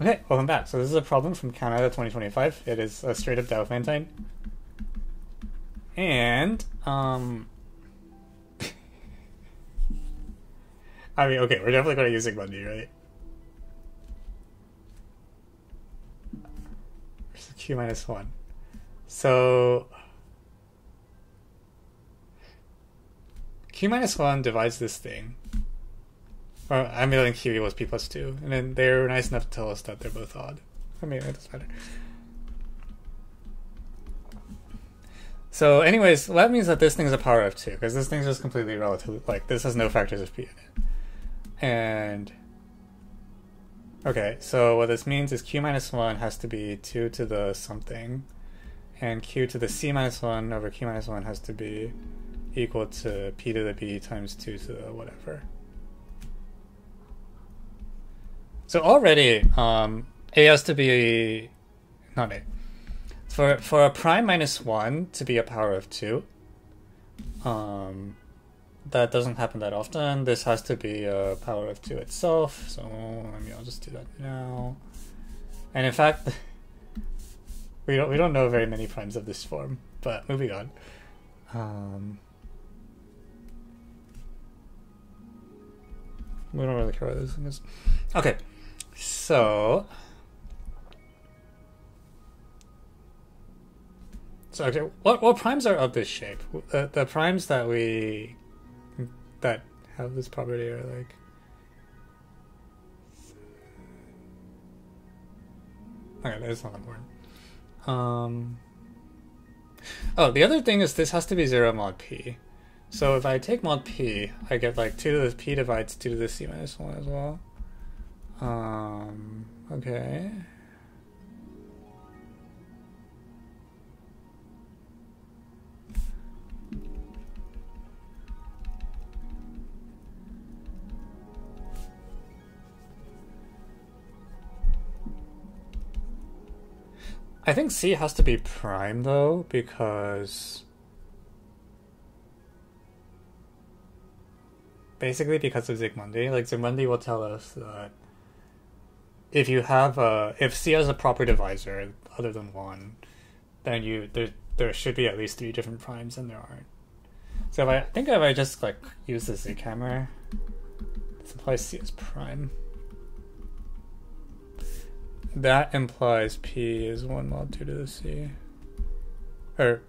Okay, welcome back. So this is a problem from Canada 2025. It is a straight up Diophantine. And, um... I mean, okay, we're definitely going to use Zsigmondy, right? Q minus 1. So... Q minus 1 divides this thing. Or, I mean, like Q equals P plus 2. And then they're nice enough to tell us that they're both odd. I mean, it doesn't matter. So, anyways, that means that this thing is a power of 2, because this thing's just completely relative. Like, this has no factors of P in it. And... Okay, so what this means is Q minus 1 has to be 2 to the something. And Q to the C minus 1 over Q minus 1 has to be equal to P to the B times 2 to the whatever. So already, um, A has to be not A. For for a prime minus one to be a power of two, um, that doesn't happen that often. This has to be a power of two itself. So I mean, I'll just do that now. And in fact, we don't we don't know very many primes of this form. But moving on. Um, we don't really care what this thing is. Okay. So, so okay, what what primes are of this shape? The, the primes that we that have this property are like. Okay, that's not important. Um. Oh, the other thing is this has to be zero mod p. So if I take mod p, I get like two to the p divides two to the c minus one as well. Um, okay. I think C has to be prime though, because basically because of Zsigmondy. Like Zsigmondy will tell us that if you have a if C has a proper divisor other than one, then you there there should be at least three different primes, and there aren't. So if I, I think if I just like use the Z hammer, this implies C is prime. That implies P is one mod two to the C, or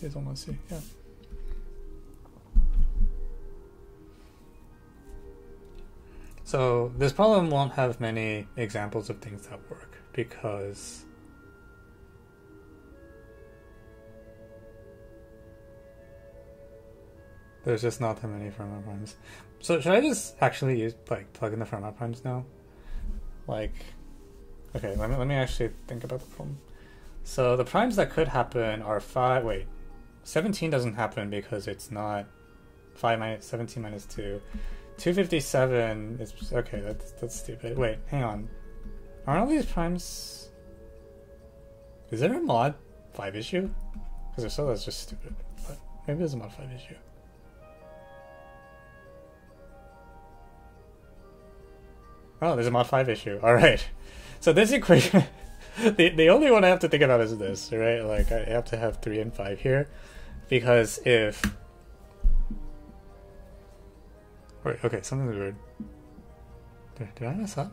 is one mod C, yeah. So this problem won't have many examples of things that work because there's just not that many Fermat primes. So should I just actually use like plug in the Fermat primes now? Like, okay, let me let me actually think about the problem. So the primes that could happen are five. Wait, seventeen doesn't happen because it's not five minus seventeen minus two. 257 is okay. That's that's stupid. Wait, hang on. Aren't all these primes? Is there a mod five issue? Because if so, that's just stupid. But maybe there's a mod five issue. Oh, there's a mod five issue. All right. So this equation, the the only one I have to think about is this, right? Like I have to have three and five here, because if Wait, okay, something's weird. Did, did I mess up?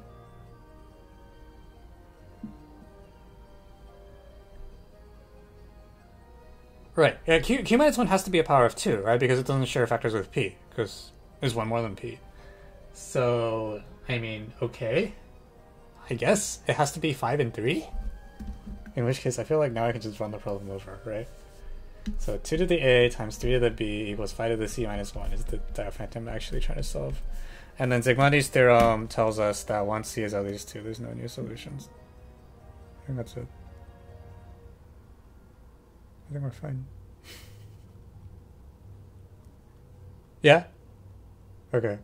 Right. Yeah, Q, Q minus 1 has to be a power of 2, right? Because it doesn't share factors with P, because there's one more than P. So, I mean, okay. I guess it has to be 5 and 3? In which case, I feel like now I can just run the problem over, right? So 2 to the a times 3 to the b equals 5 to the c minus 1 is the Diophantine actually trying to solve. And then Zsigmondy's theorem tells us that once c is at least 2, there's no new solutions. I think that's it. I think we're fine. yeah? Okay.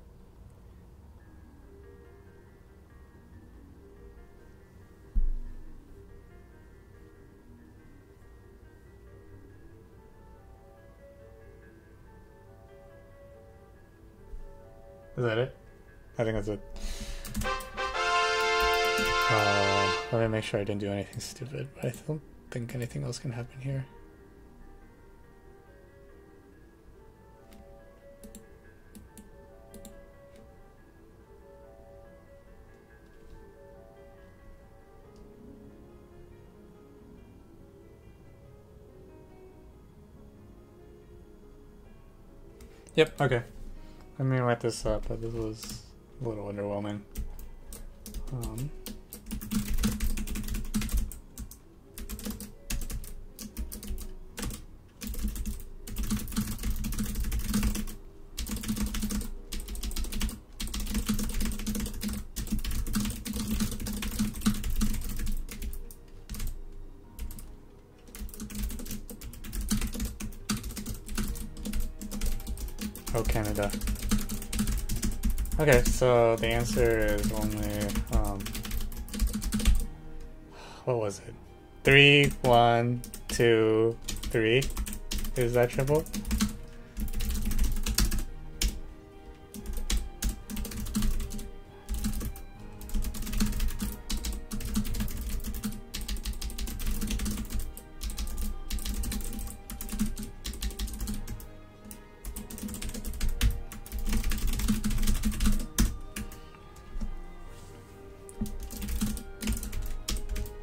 Is that it? I think that's it. Uh, let me make sure I didn't do anything stupid, but I don't think anything else can happen here. Yep, okay. Let me write this up, but this was a little underwhelming. Um, Oh, Canada. Okay, so the answer is only, um, what was it? Three, one, two, three. Is that triple?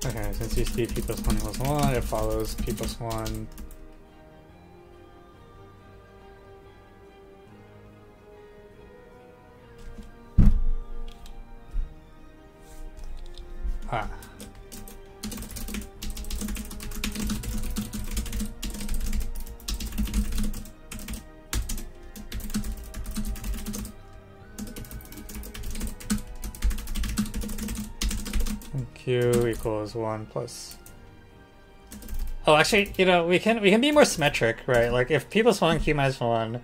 Okay, since you see p plus 1 equals 1, it follows p plus 1. Q equals 1 plus. Oh actually you know we can we can be more symmetric right? Like if p plus 1 q minus 1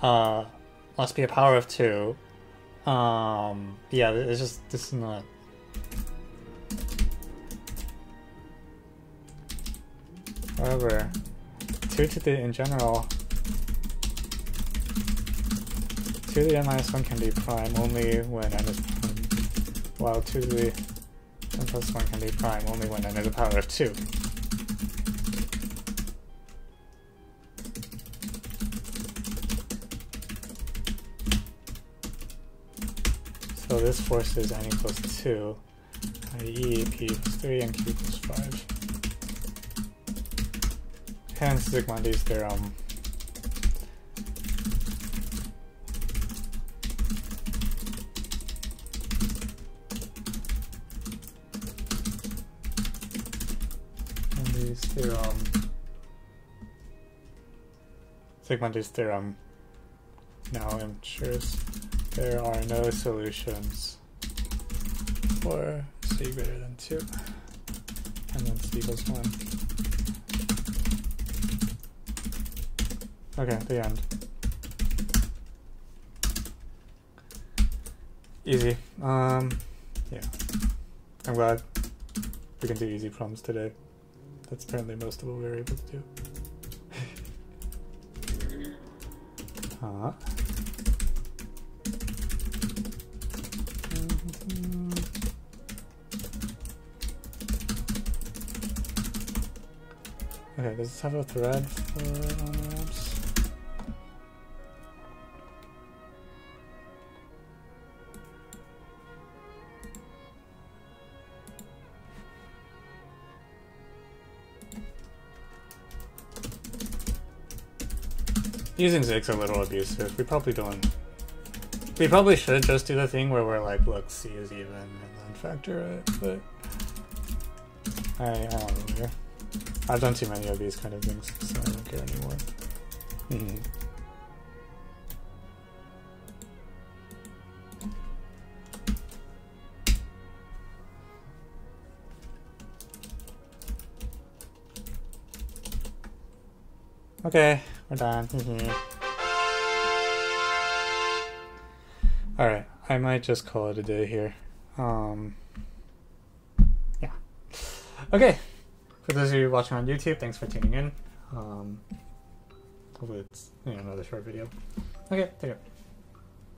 uh must be a power of 2 um yeah it's just this is not. However 2 to the in general 2 to the n minus 1 can be prime only when n is prime while 2 to the n plus 1 can be prime only when n is a power of 2. So this forces n equals 2, i.e. p equals 3 and q equals 5. Hence Zsigmondy's theorem. Um, Zsigmondy's theorem. Zsigmondy's theorem now ensures there are no solutions for c greater than 2 and then c equals 1. Okay, the end. Easy. Um, yeah. I'm glad we can do easy problems today. That's apparently most of what we were able to do. huh. Okay, does this have a thread for on-ramps? Using Zig's a little abusive. We probably don't. We probably should just do the thing where we're like, look, C is even, and then factor it, but I, I don't know. I've done too many of these kind of things, so I don't care anymore. Mm-hmm. Okay, we're done. Mm-hmm. Alright, I might just call it a day here. Um, yeah. Okay. For those of you watching on YouTube, thanks for tuning in. Um, hopefully it's you know, another short video. Okay, take care.